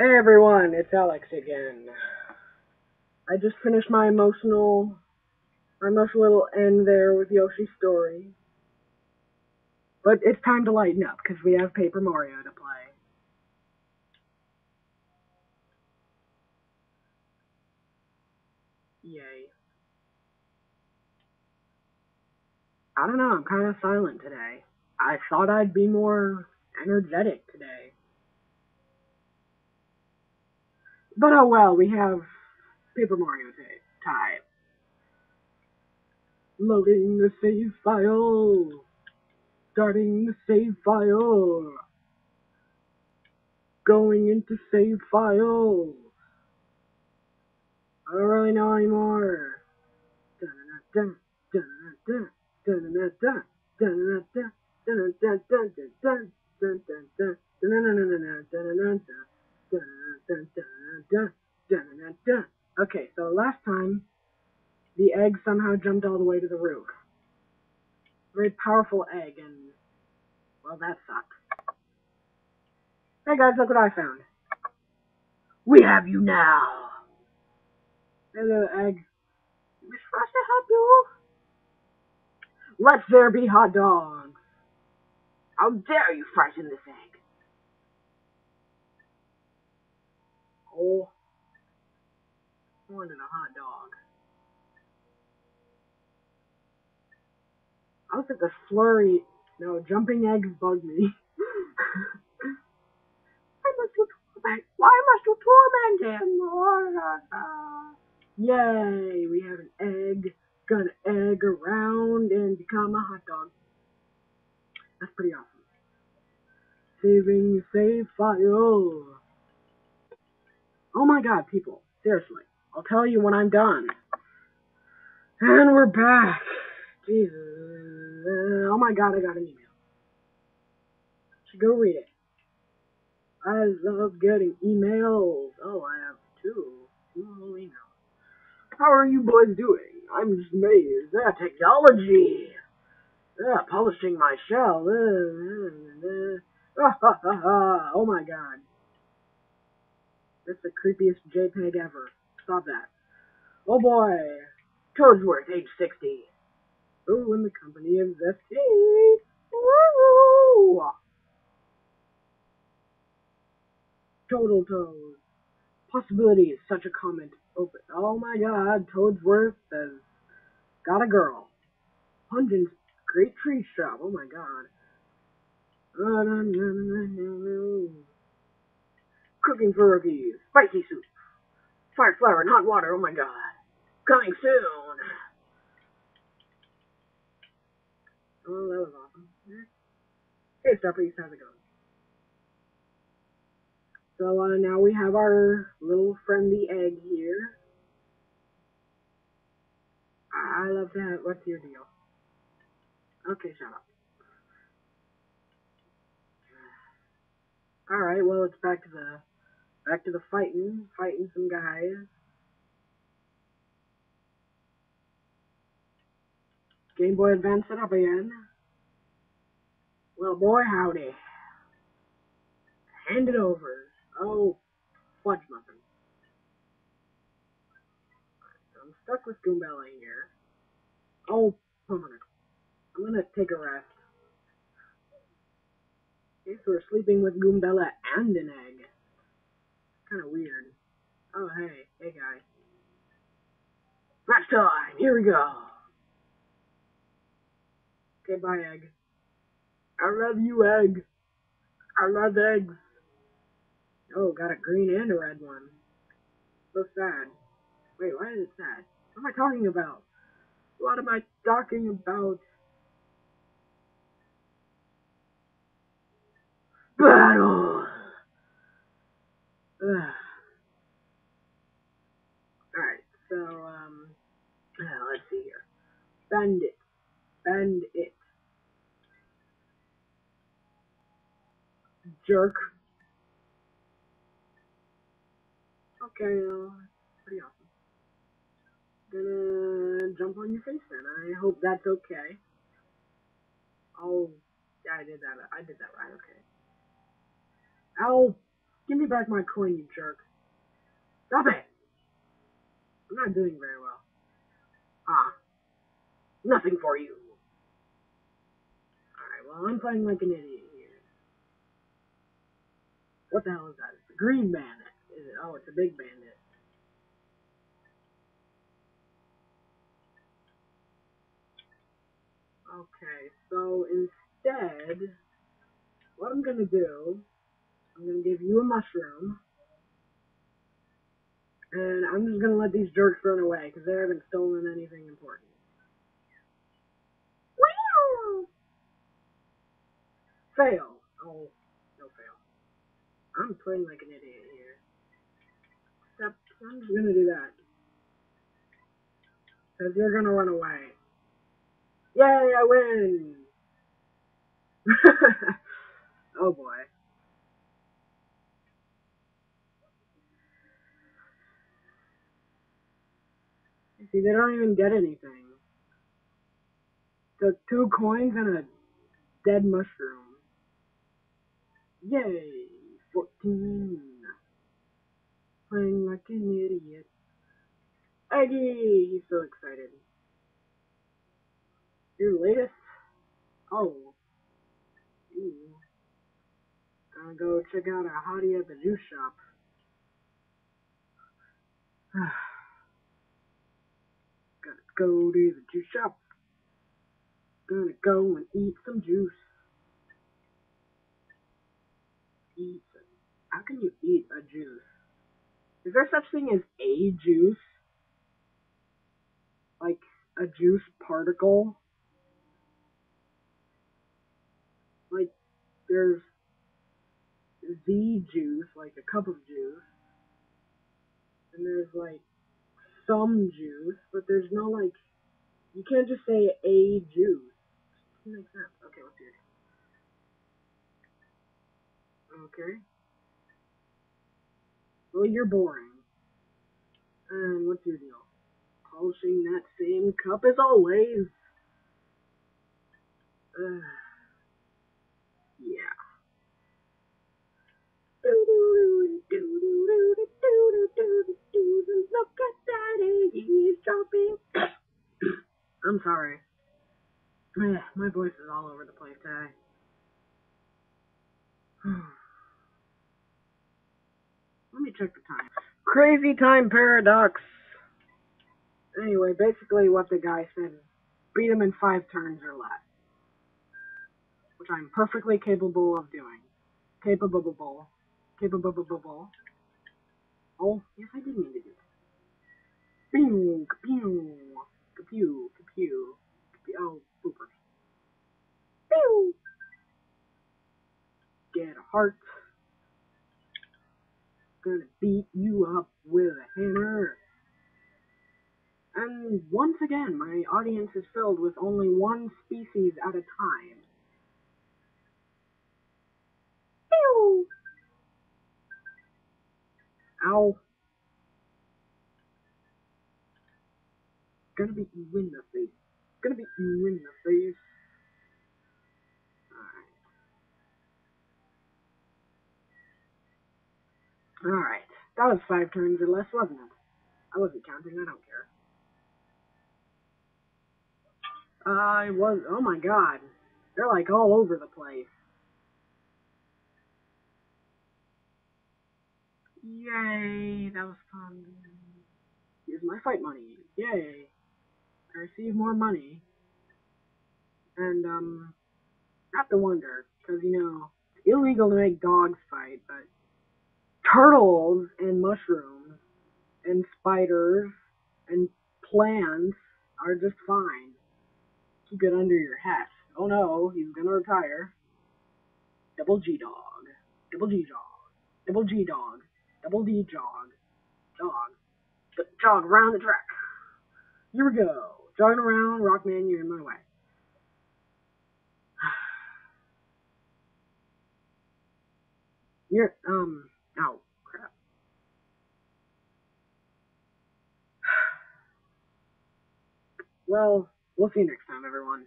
Hey everyone, it's Alex again. I just finished my emotional, my emotional little end there with Yoshi's story. But it's time to lighten up because we have Paper Mario to play. Yay. I don't know, I'm kind of silent today. I thought I'd be more energetic today. But oh well, we have Paper Mario time. Loading the save file. Starting the save file. Going into save file. I don't really know anymore. Dun, dun, dun, Okay, so last time the egg somehow jumped all the way to the roof. Very powerful egg, and well, that sucks. Hey guys, look what I found. We have you now. Hello, egg. Supposed to help you. Let there be hot dogs. How dare you frighten this egg? Oh, I wanted a hot dog. I was at the flurry. No, jumping eggs bug me. Why must you torment? Why must you torment him? Yay! We have an egg. Gonna egg around and become a hot dog. That's pretty awesome. Saving save file. Oh my god, people. Seriously. I'll tell you when I'm done. And we're back. Jesus. Oh my god, I got an email. Should go read it. I love getting emails. Oh, I have two. Two emails. How are you boys doing? I'm just amazed. That technology. Yeah, polishing my shell. Uh, uh, uh, oh my god. That's the creepiest JPEG ever. Stop that. Oh boy. Toadsworth, age 60. Oh, in the company of Zesty. Woo! Total Toad. Possibilities, such a comment. Open. Oh my god, Toadsworth has got a girl. Pungent's great tree shop. Oh my god. Cooking for rookies. Spicy soup. Fire Flower and hot water. Oh my god. Coming soon. Oh, that was awesome. Hey, Starpriest, how's it going? So uh, now we have our little friendly egg here. I love to have. What's your deal? Okay, shut up. All right, well it's back to the back to the fighting, fighting some guys. Game Boy Advance it up again. Well, boy, howdy. Hand it over. Oh, fudge muffin. I'm stuck with Goombella here. Oh, Pumpernickel. I'm gonna take a rest. Okay, so we're sleeping with Goombella and an egg. Kind of weird. Oh, hey. Hey, guy. Match time! Here we go! Okay, bye, egg. I love you, egg. I love eggs. Oh, got a green and a red one. So sad. Wait, why is it sad? What am I talking about? What am I talking about? Battle! Alright, so, um, let's see here. Bandit. Bandit. Jerk. Okay, uh, pretty awesome. Gonna jump on your face then. I hope that's okay. Oh, yeah, I did that. I did that right. Okay. Ow! Give me back my coin, you jerk. Stop it! I'm not doing very well. Ah. Nothing for you. Alright, well, I'm playing like an idiot. What the hell is that? It's a green bandit. Is it? Oh, it's a big bandit. Okay, so instead, what I'm gonna do, I'm gonna give you a mushroom, and I'm just gonna let these jerks run away because they haven't stolen anything important. Fail. Oh. I'm playing like an idiot here. Except, I'm just gonna do that. Because you're gonna run away. Yay, I win! oh boy. See, they don't even get anything. The two coins and a dead mushroom. Yay! 14. Playing like an idiot. Eggy! He's so excited. Your latest? Oh. Ooh. Gonna go check out a hottie at the juice shop. Gotta go to the juice shop. Gonna go and eat some juice. Eat. How can you eat a juice? Is there such thing as a juice? Like a juice particle? Like there's the juice, like a cup of juice, and there's like some juice, but there's no like you can't just say a juice. Doesn't make sense. Okay, let's see it. Okay. Well, you're boring. And what's your deal? Polishing that same cup as always. Uh, yeah. Look at daddy, he's jumping. I'm sorry. My voice is all over the place today. Let me check the time. Crazy time paradox. Anyway, basically what the guy said beat him in five turns or less. Which I'm perfectly capable of doing. Capable. Capable. Oh, yes, I did mean to do that. Pew, pew, pew, pew, Oh, boopers. Pew. Get a heart. Beat you up with a hammer. And once again, my audience is filled with only one species at a time. Pew! Ow. Gonna beat you in the face. Gonna beat you in the face. Alright. Alright. That was five turns or less, wasn't it? I wasn't counting, I don't care. I was, oh my god. They're like all over the place. Yay, that was fun. Here's my fight money. Yay. I receive more money. And, um, not to wonder, because, you know, it's illegal to make dogs fight, but turtles and mushrooms and spiders and plants are just fine. Keep it under your hat. Oh no, he's gonna retire. Double G dog. Double G dog. Double G dog. Double D jog. Jog. J- jog around the track. Here we go. Jogging around, Rockman, you're in my way. You're, um, Well, we'll see you next time, everyone.